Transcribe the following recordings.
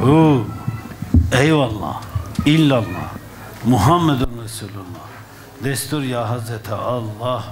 Hu. Eyvallah. İllallah. Muhammedun Resulullah. Destur ya Hazreti Allah.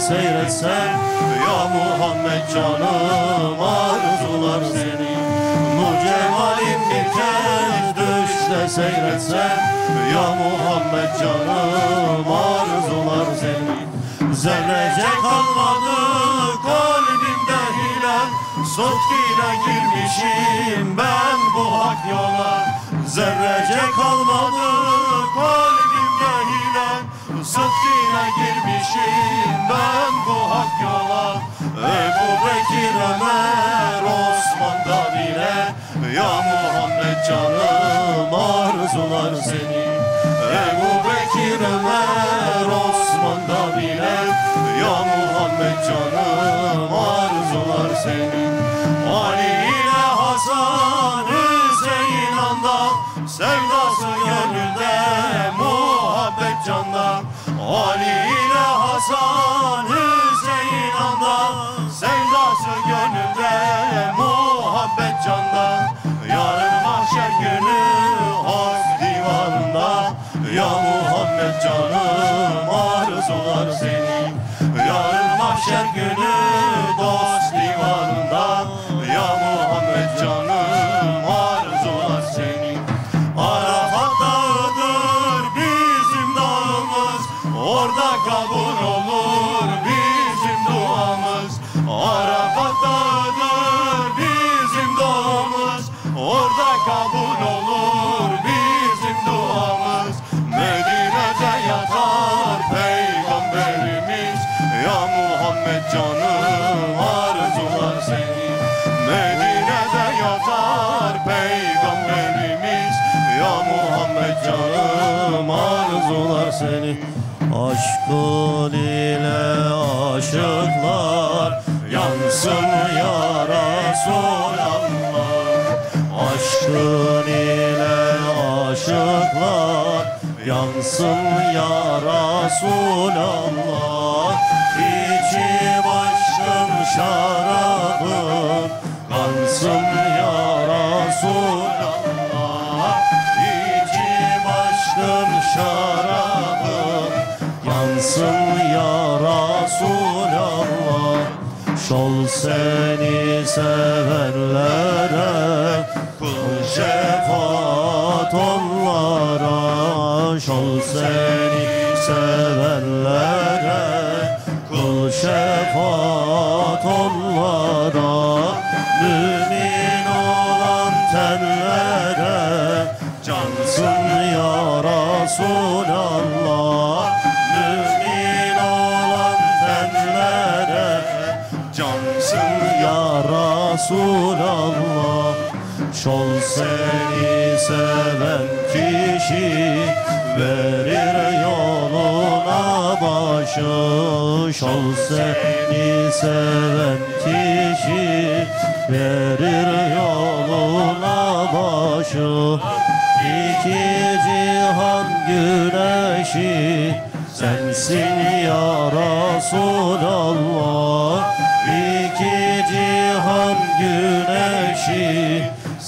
Düşse seyretsem Ya Muhammed canım arzular seni Nur cemalin bir kez düşse seyretsem Ya Muhammed canım arzular seni Zerrece kalmadı kalbimde hilal. Sotkine girmişim ben bu hak yola. Zerrece kalmadı kalbimde Sotkine girmişim ben bu hak yola. Ebu Bekir Ömer Osman'da bile. Ya Muhammed canım arzular seni. Ebu Bekir Ömer Osman'da bile. Ya Muhammed canım arzular seni. Ali ile Hasan Hüseyin anda muhabbet canda Ali ile Hasan Hüseyin anda Sevdası gönülde muhabbet canda. Yarın mahşer günü hak divanında Ya Muhammed canım arzular seni Yarın mahşer günü dost Aşkın ile aşıklar Yansın ya Resulallah. İçi başın şarabın Kansın ya Resulallah. İçi başın şarabın Yansın ya Resulallah. Şol seni Kıl şefaat onlara Şol seni sevenlere Kıl şefaat onlara Mümin olan tenlere. Cansın ya Resulallah Mümin olan tenlere. Cansın ya Resulallah Şol seni seven kişi Verir yoluna başı. Şol seni seven kişi Verir yoluna başı. İki cihan güneşi Sensin ya Resulallah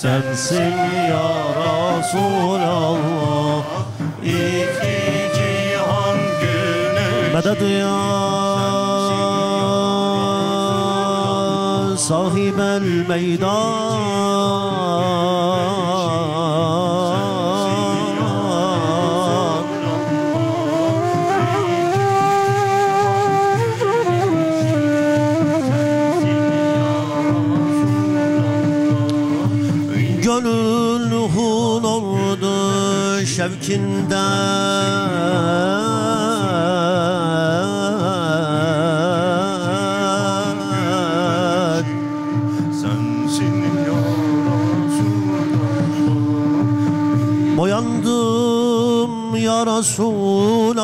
Sensin ya Resulallah. İki cihan güneşi Medet ya sahibel meydan Boyandım ya Resulallah.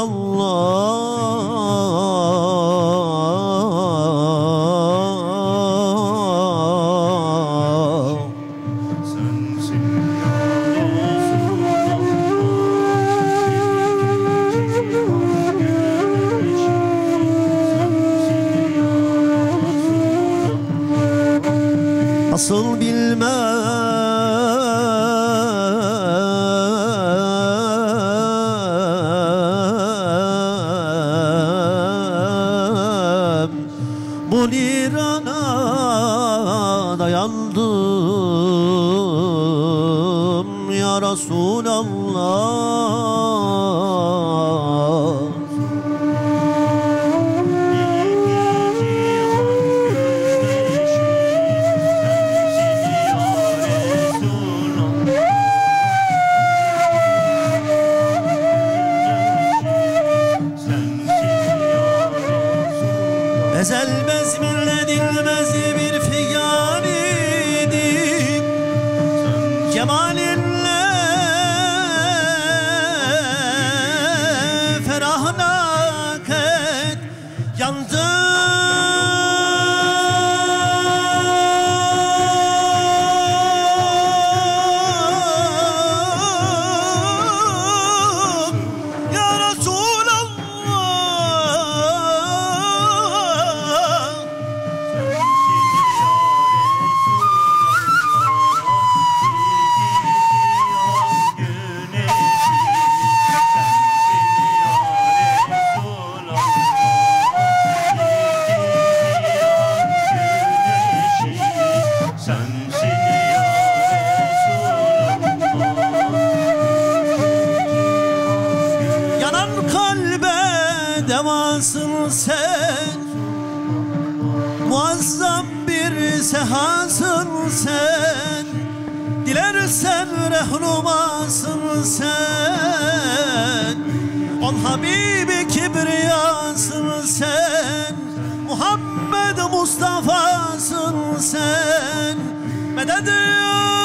المسجد الذي المسجد Devasın sen. Muazzam bir sehasın sen. Dilersen rehnumasın sen. Ol Habibi Kibriyasın sen. Muhammed Mustafa'sın sen. Medet ya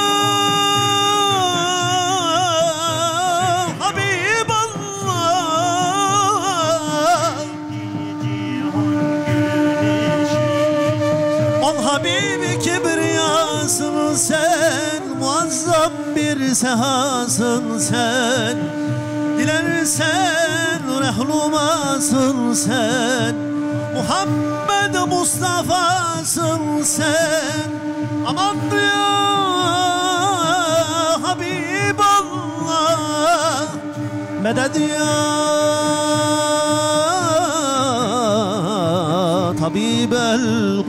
sehasın sen Dilersen rehlumasın sen Muhammed Mustafa'sın sen. Aman ya Habiballah Medet ya Tabibel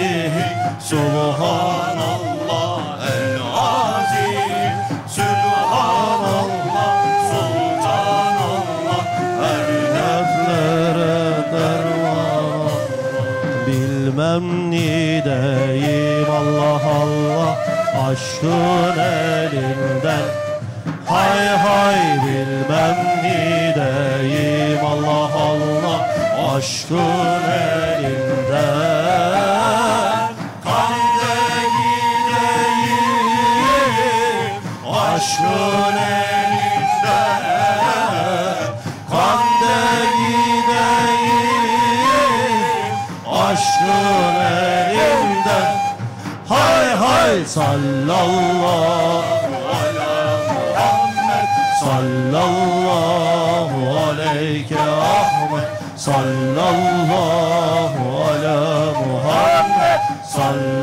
bihamdihi Subhanallah el-azim Subhanallah Sultanallah Her neflere derman Bilmem nideyim Allah Allah Aşkın elinden. Hay hay bilmem nideyim Allah Allah Aşkın elinden Aşkın elinden Kande gideyim Aşkın elinden Hay hay sallallahu ala Muhammed Sallallahu aleyke Ahmet. Sallallahu ala Muhammed. Sallallahu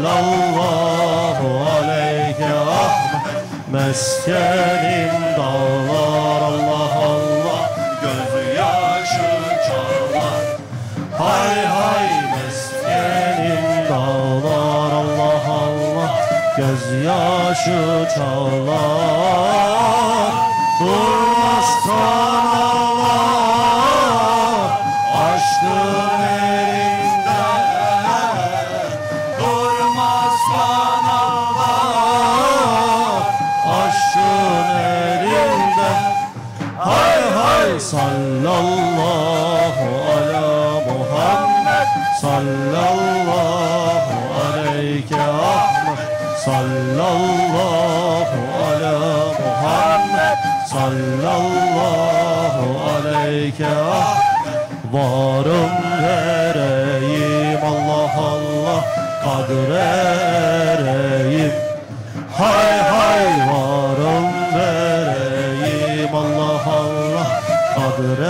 Ahmet Meskenin dağlar Allah Allah Gözyaşı çağlar. Hay hay meskenin dağlar Allah Allah Gözyaşı çalar Durmaz kanalar of the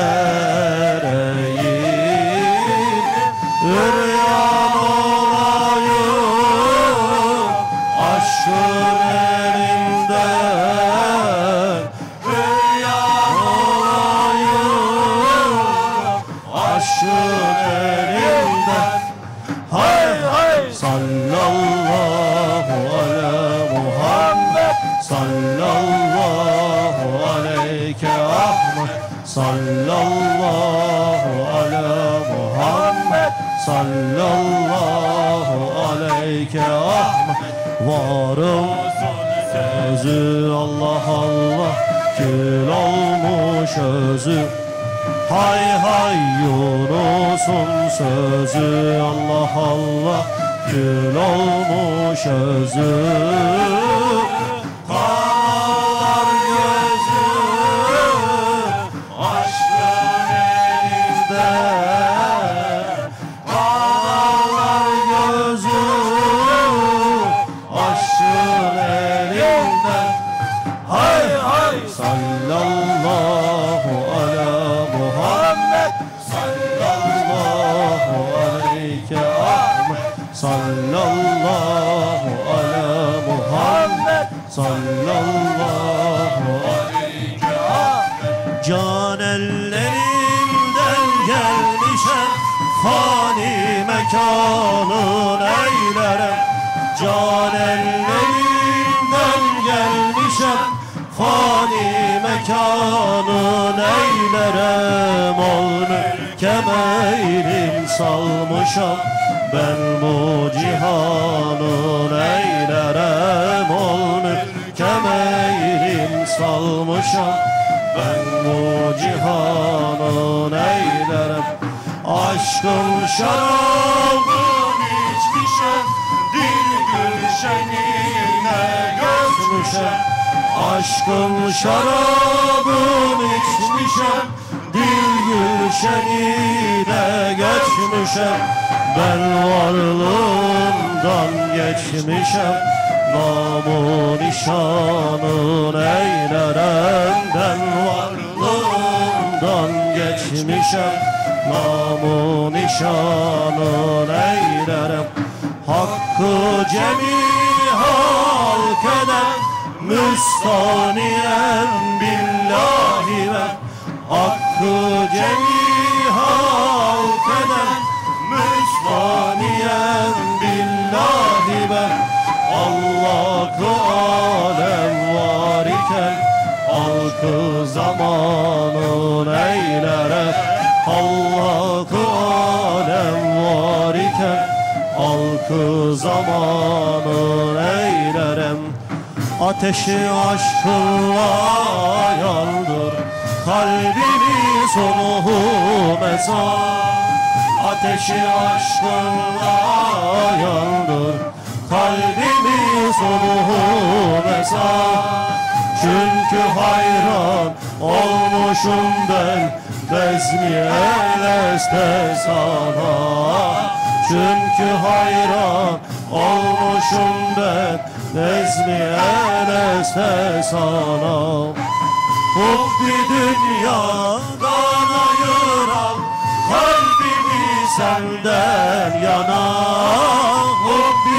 Hay hay Yunus'un sözü Allah Allah Kül olmuş özü salmışam ben bu cihanın eylerem Aşkım şarabım içmişem Dil gülşenine gözmüşem Aşkın şarabını içmişem Dil gülşeniyle geçmişem Ben varlığımdan geçmişem Namu nişanın eylerem Ben varlığımdan geçmişem. Namu nişanın eylerem Hakkı cemi halk eden Müstaniyen billahi ve Hakkı cemi Halkı zamanın eylere Allah'ı alem var iken Halkı zamanın eylerem Ateşi aşkınla yandır Kalbini sonu mezar. Ateşi aşkınla yandır Kalbimi sonu mezar. Çünkü hayran olmuşum ben. Bezmi eleste sana. Çünkü hayran olmuşum ben. Bezmi eleste sana. Hubbi dünyadan ayıran Kalbimi senden yana. Hubbi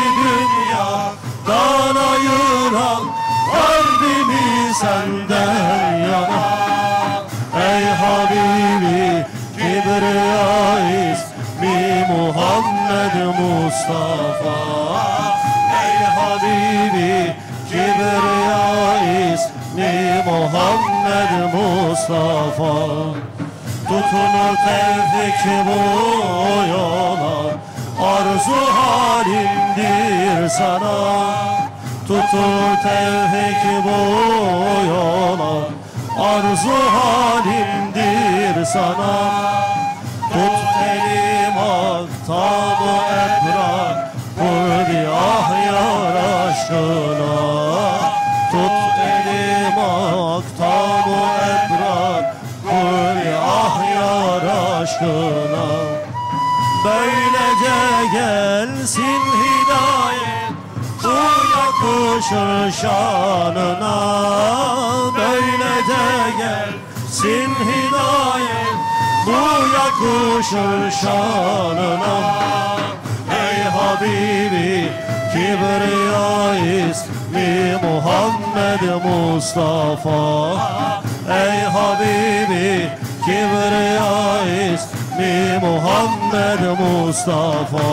senden yana. Ey Habibi Kibriya ismi Muhammed Mustafa? Ey Habibi Kibriya ismi Muhammed Mustafa? Tutunur tevfik bu yola Arzu halimdir sana Tutur tevfik bu yola. Arzu halimdir sana. Tut elim aktabı ebrar. Vur bir ah yar aşkına yakışır şanına Böylece gelsin hidayet. Bu yakışır şanına. Ey Habibi Kibriya ismi Muhammed Mustafa. Ey Habibi Kibriya ismi Muhammed Mustafa.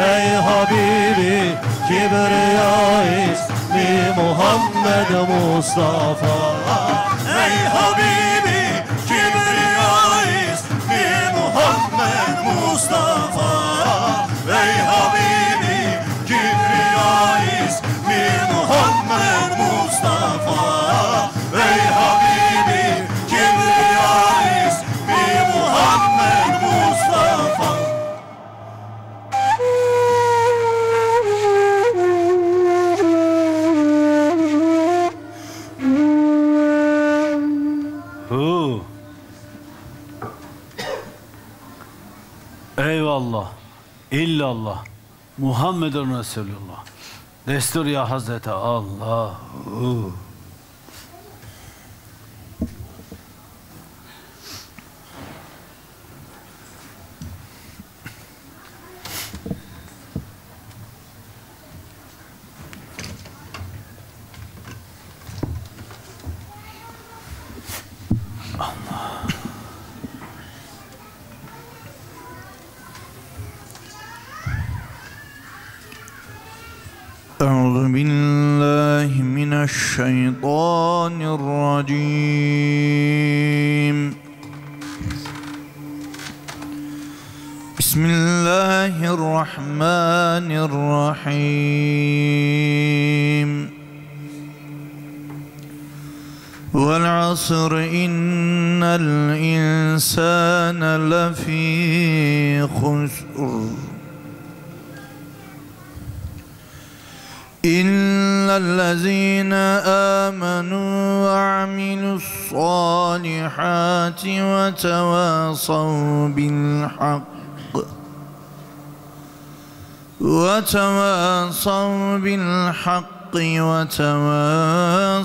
Ey Habibi Kibriya ismi Muhammed Mustafa Eyvallah. İllallah. Muhammedun Resulullah. Destur ya Hazreti Allah. Hu. إلا الذين آمنوا وعملوا الصالحات وتواصوا بالحق وتواصوا بالحق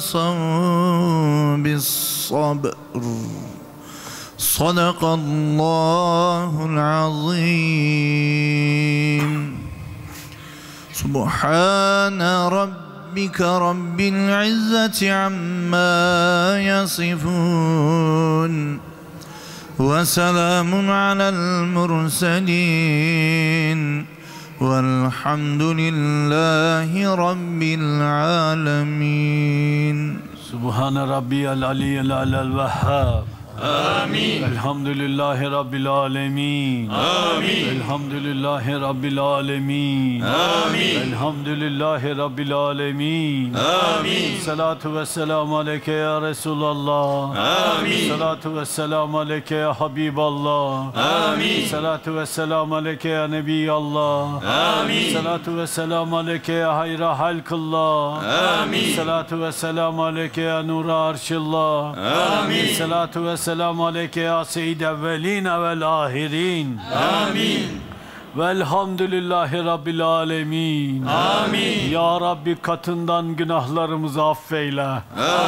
وتواصوا بالصبر صدق الله العظيم. سبحان ربك رب العزة عما يصفون. وسلام على المرسلين. والحمد لله رب العالمين. سبحان ربي العلي الأعلى الوهاب. Amin. Elhamdülillahi Rabbil Alemin. Amin. Elhamdülillahi Rabbil Alemin. Amin. Elhamdülillahi Rabbil Alemin. Amin. Salatu ve selamu aleyke ya Resulallah. Amin. Salatu ve selamu aleyke ya Habiballah. Amin. Salatu ve selamu aleyke ya Nebiyallah. Amin. Salatu ve selamu aleyke ya hayra halkıllah. Amin. Salatu ve selamu aleyke ya nura arşillah. Amin. Salatu ve selamu والسلام عليك يا سيد الأولين والآخرين. آمين. Velhamdülillahi Rabbil Alemin. Amin. Ya Rabbi katından günahlarımızı affeyle.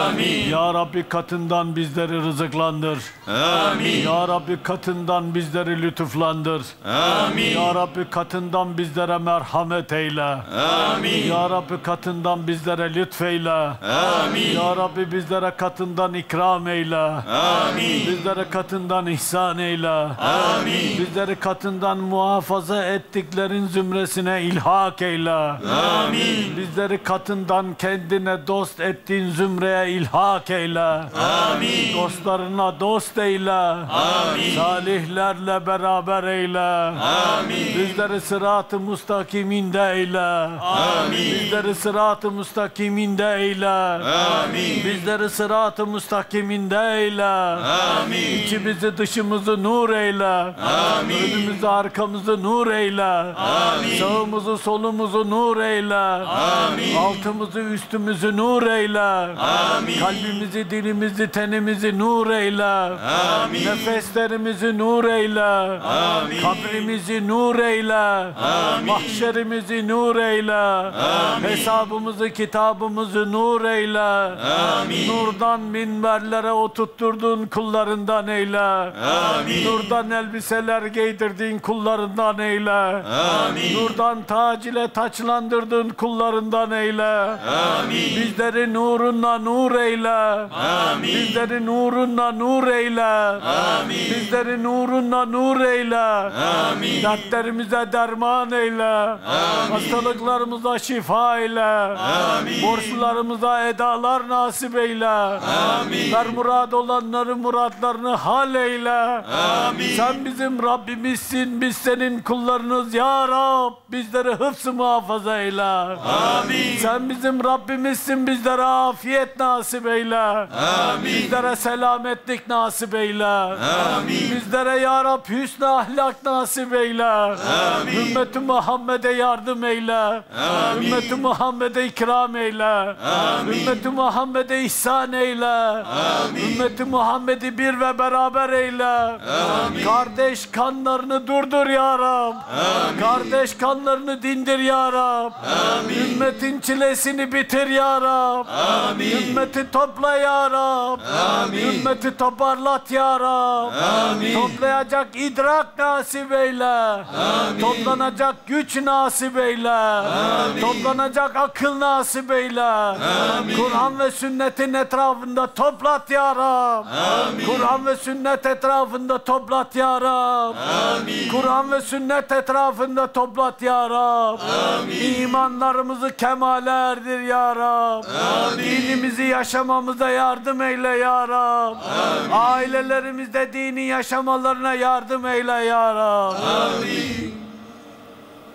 Amin. Ya Rabbi katından bizleri rızıklandır. Amin. Ya Rabbi katından bizleri lütuflandır. Amin. Ya Rabbi katından bizlere merhamet eyle. Amin. Ya Rabbi katından bizlere lütfeyle. Amin. Ya Rabbi bizlere katından ikram eyle. Amin. Bizlere katından ihsan eyle. Amin. Bizleri katından muhafaza ettiklerin zümresine ilhak eyle. Amin. Bizleri katından kendine dost ettiğin zümreye ilhak eyle. Amin. Dostlarına dost eyle. Amin. Salihlerle beraber eyle. Amin. Bizleri sırat-ı mustakiminde eyle. Amin. Bizleri sırat-ı mustakiminde eyle. Amin. Bizleri sırat-ı mustakiminde eyle. Amin. İçimizi dışımızı nur eyle. Amin. Önümüzü arkamızı nur eyle. Amin. Sağımızı solumuzu nur eyle. Amin. Altımızı üstümüzü nur eyle. Amin. Kalbimizi, dilimizi, tenimizi nur eyle. Amin. Nefeslerimizi nur eyle. Amin. Kabrimizi nur eyle. Amin. Mahşerimizi nur eyle. Amin. Hesabımızı, kitabımızı nur eyle. Amin. Nurdan minberlere oturtturdun kullarından eyle. Amin. Nurdan elbiseler giydirdiğin kullarından eyle. Amin. Nurdan tac ile taçlandırdın kullarından eyle. Amin. Bizleri nurunla nur eyle. Amin. Bizleri nurunla nur eyle. Amin. Bizleri nurunla nur eyle. Amin. Dertlerimize derman eyle. Amin. Hastalıklarımıza şifa eyle. Amin. Borçlularımıza edalar nasip eyle. Amin. Ver murad olanların muratlarını hal eyle. Amin. Sen bizim Rabbimizsin, biz senin kullarınız ya Rab. Bizleri hıfzı muhafaza eyle. Amin. Sen bizim Rabbimizsin, bizlere afiyet nasip eyle. Amin. Bizlere selametlik nasip eyle. Amin. Bizlere ya Rab hüsnü ahlak nasip eyle. Amin. Ümmeti Muhammed'e yardım eyle. Amin. Ümmeti Muhammed'e ikram eyle. Amin. Ümmeti Muhammed'e ihsan eyle. Amin. Ümmeti Muhammed'i bir ve beraber eyle. Amin. Kardeş kanlarını durdur ya Rab. Amin. Kardeş kanlarını dindir ya Rab. Amin. Ümmetin çilesini bitir ya Rab. Amin. Ümmeti topla ya Rab. Amin. Ümmeti toparlat ya Rab. Amin. Toplayacak idrak nasip eyle. Amin. Toplanacak güç nasip eyle. Amin. Toplanacak akıl nasip eyle. Amin. Kur'an ve sünnetin etrafında toplat ya Rab. Amin. Kur'an ve sünnet etrafında toplat ya Rab. Amin. Kur'an ve sünnet etrafında toplat ya Rab. Amin. İmanlarımızı kemale erdir ya Rab. Amin. Dinimizi yaşamamıza yardım eyle ya Rab. Amin. Ailelerimizde dini yaşamalarına yardım eyle ya Rab. Amin.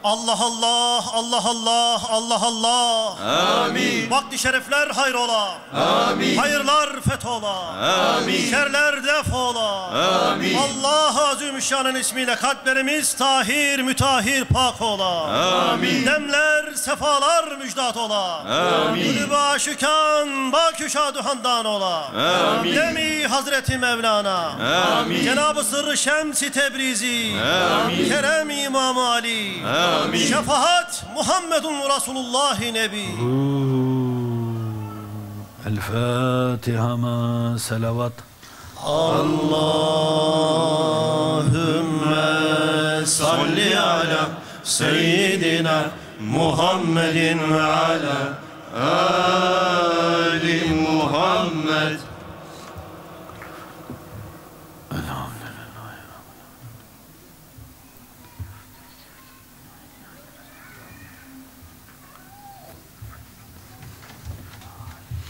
Allah Allah, Allah Allah, Allah Allah. Amin. Vakti şerefler hayrola. Amin. Hayırlar fethola. Amin. Şerler defola. Amin. Allah Azimüşşan'ın ismiyle kalplerimiz tahir, mütahhir, pak ola. Amin. Demler sefalar müjdat ola. Amin. Gülü aşıkan baküşa duhandan ola. Amin. Demi Hazreti Mevlana. Amin. Cenab-ı Sırrı Şems-i Tebrizi. Amin. Kerem İmam Ali. Amin. Şefaat Muhammedun Resulullah Nebi. El Fatiha ma selavat. Allahümme salli ala seyyidina Muhammedin ve ala ali Muhammed.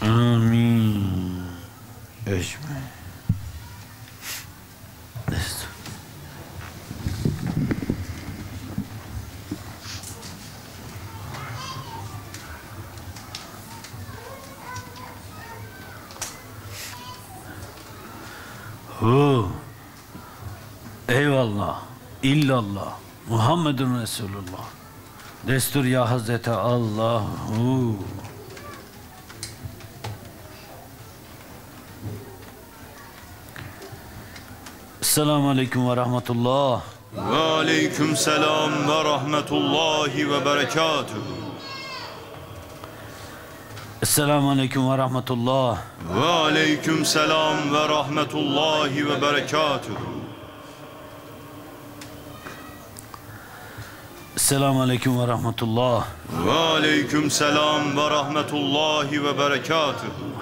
Amin. Eşme. Destur. Hu. Eyvallah. İllallah. Muhammedun Resulullah. Destur ya Hazreti Allah. Esselamu Aleyküm ve Rahmetullah. Ve aleyküm selam ve rahmetullahi ve berekatuhu. Esselamu Aleyküm ve Rahmetullah. Ve aleyküm selam ve rahmetullahi ve berekatuhu. Esselamu Aleyküm ve Rahmetullah. Ve aleyküm selam ve rahmetullahi ve berekatuhu.